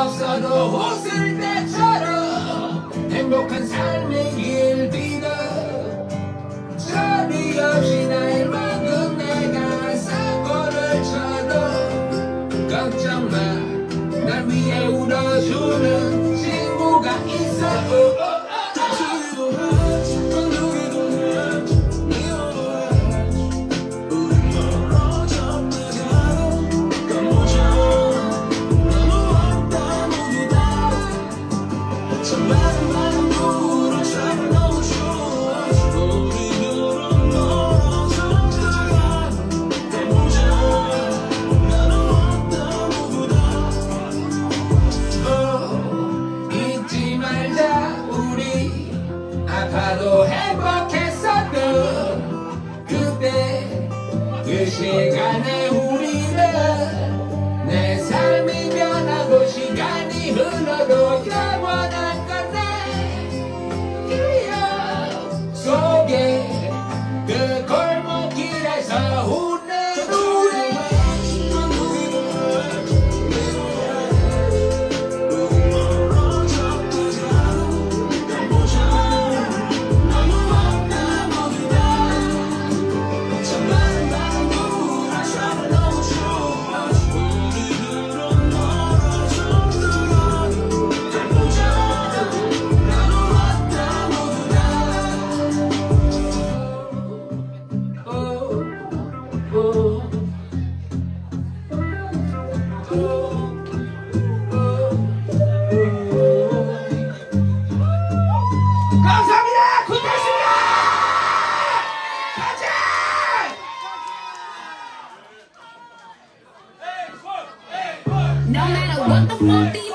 없어도 웃을 때처럼 행복한 삶의 길 빌어 자리 없이 날 막은 내가 사고를 쳐도 걱정 마날 위해 울어주는 친구가 있어 또 행복했었던 그때 그 시간에 No matter what the fuck